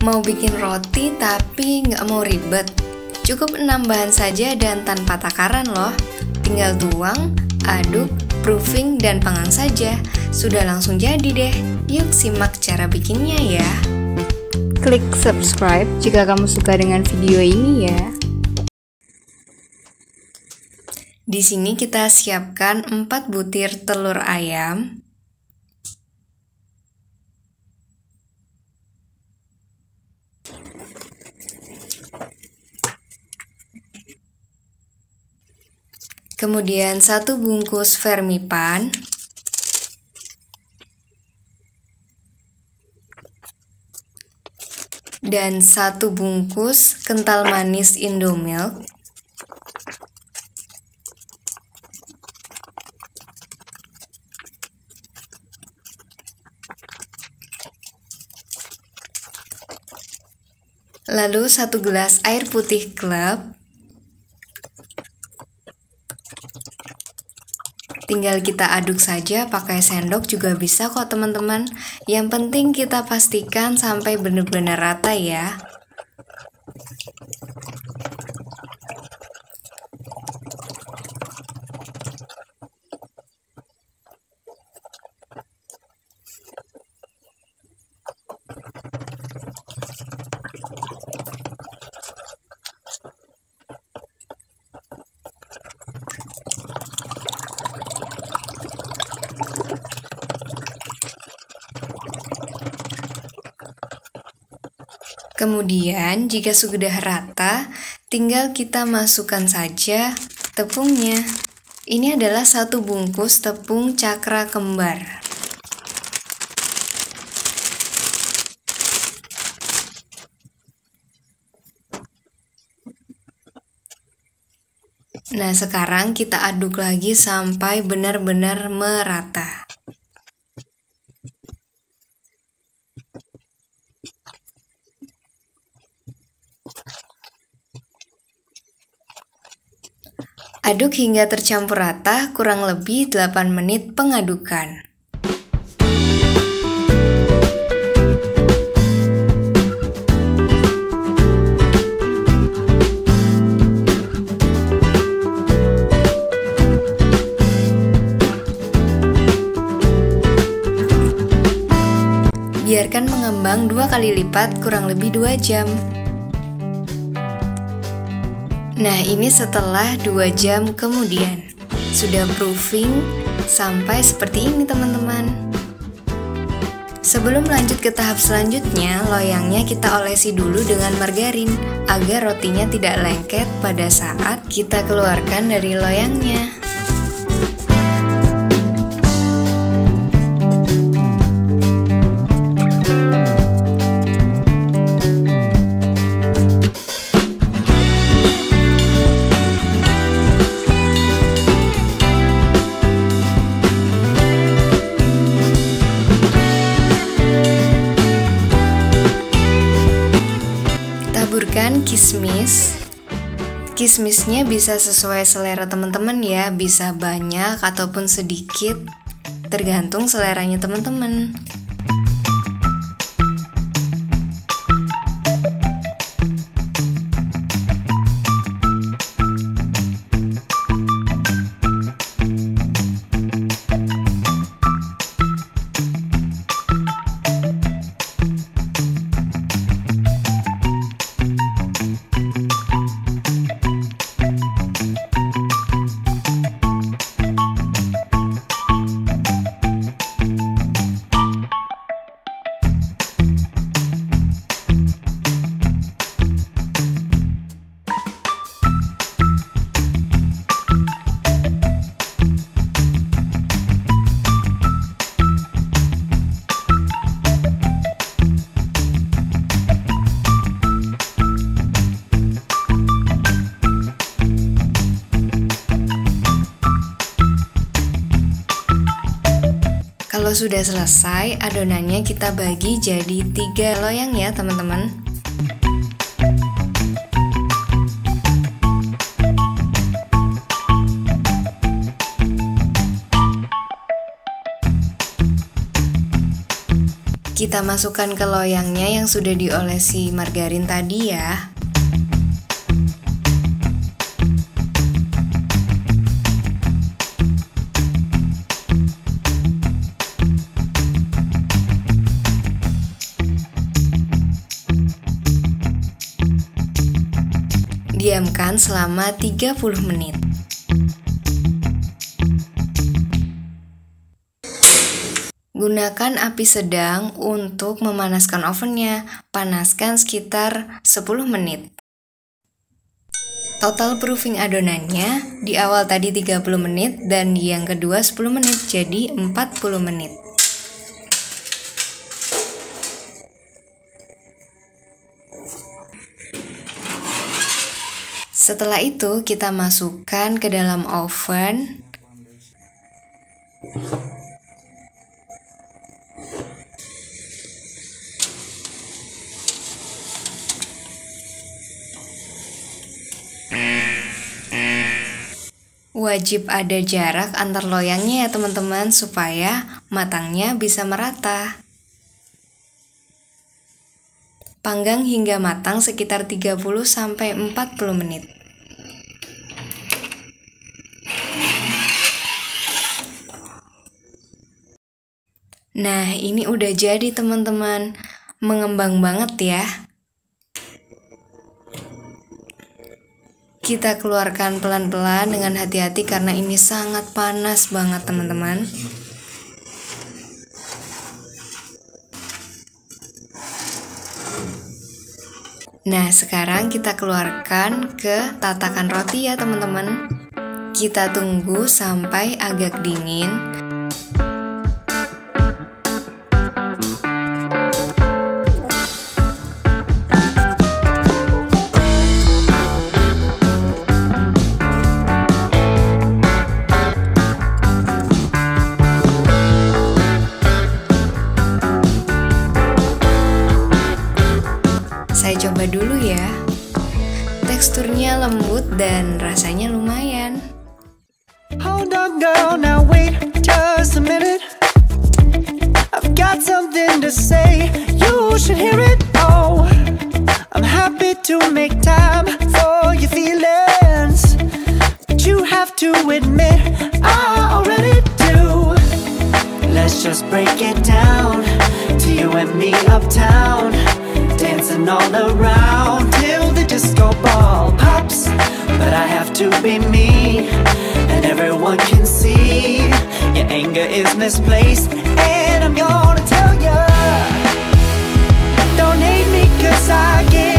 Mau bikin roti tapi nggak mau ribet? Cukup 6 bahan saja dan tanpa takaran loh. Tinggal tuang, aduk, proofing, dan panggang saja. Sudah langsung jadi deh. Yuk simak cara bikinnya ya. Klik subscribe jika kamu suka dengan video ini ya. Di sini kita siapkan 4 butir telur ayam, kemudian satu bungkus vermipan, dan satu bungkus kental manis Indomilk. Lalu satu gelas air putih club. Tinggal kita aduk saja pakai sendok juga bisa kok teman-teman. Yang penting kita pastikan sampai benar-benar rata ya. Kemudian, jika sudah rata, tinggal kita masukkan saja tepungnya. Ini adalah satu bungkus tepung cakra kembar. Nah, sekarang kita aduk lagi sampai benar-benar merata. Aduk hingga tercampur rata kurang lebih 8 menit pengadukan. Biarkan mengembang dua kali lipat kurang lebih 2 jam. Nah, ini setelah 2 jam kemudian. Sudah proofing sampai seperti ini, teman-teman. Sebelum lanjut ke tahap selanjutnya, loyangnya kita olesi dulu dengan margarin agar rotinya tidak lengket pada saat kita keluarkan dari loyangnya. Taburkan kismis. Kismisnya bisa sesuai selera teman-teman ya, bisa banyak ataupun sedikit, tergantung seleranya teman-teman. Kalau sudah selesai, adonannya kita bagi jadi tiga loyang ya teman-teman. Kita masukkan ke loyangnya yang sudah diolesi margarin tadi ya. Diamkan selama 30 menit. Gunakan api sedang untuk memanaskan ovennya. Panaskan sekitar 10 menit. Total proofing adonannya di awal tadi 30 menit dan yang kedua 10 menit jadi 40 menit. Setelah itu kita masukkan ke dalam oven Wajib ada jarak antar loyangnya ya teman-teman supaya matangnya bisa merata. Panggang hingga matang sekitar 30 sampai 40 menit. Nah, ini udah jadi teman-teman. Mengembang banget ya. Kita keluarkan pelan-pelan dengan hati-hati karena ini sangat panas banget teman-teman. Nah, sekarang kita keluarkan ke tatakan roti ya teman-teman. Kita tunggu sampai agak dingin coba dulu ya. Teksturnya lembut dan rasanya lumayan. Hold on, girl, now wait just a minute. I've got something to say, you should hear it. Oh, I'm happy to make time for your feelings, but you have to admit I already do. Let's just break it down to you and me uptown dancing all around till the disco ball pops. But I have to be me, and everyone can see your anger is misplaced, and I'm gonna tell ya. Don't hate me, cause I get.